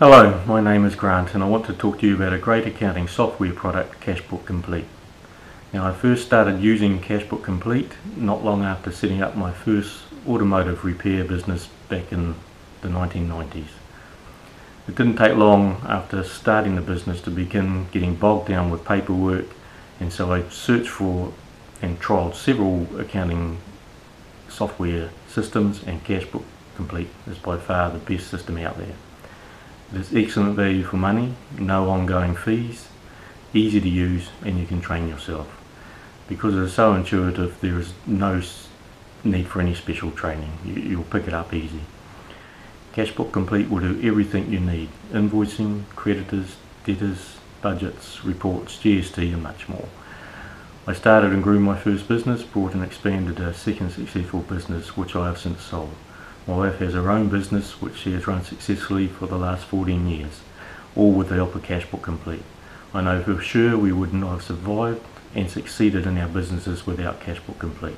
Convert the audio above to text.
Hello, my name is Grant and I want to talk to you about a great accounting software product, Cashbook Complete. Now I first started using Cashbook Complete not long after setting up my first automotive repair business back in the 1990s. It didn't take long after starting the business to begin getting bogged down with paperwork and so I searched for and trialled several accounting software systems and Cashbook Complete is by far the best system out there. Is excellent value for money, no ongoing fees, easy to use and you can train yourself. Because it is so intuitive there is no need for any special training, you, you'll pick it up easy. Cashbook Complete will do everything you need, invoicing, creditors, debtors, budgets, reports, GST and much more. I started and grew my first business, brought and expanded a second successful business which I have since sold. My wife has her own business which she has run successfully for the last 14 years, all with the help of Cashbook Complete. I know for sure we would not have survived and succeeded in our businesses without Cashbook Complete.